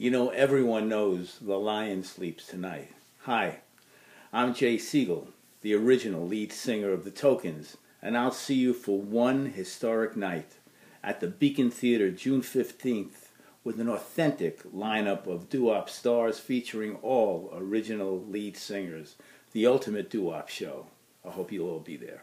You know, everyone knows the lion sleeps tonight. Hi, I'm Jay Siegel, the original lead singer of the Tokens, and I'll see you for one historic night at the Beacon Theater June 15th with an authentic lineup of doo-wop stars featuring all original lead singers. The ultimate doo-wop show. I hope you'll all be there.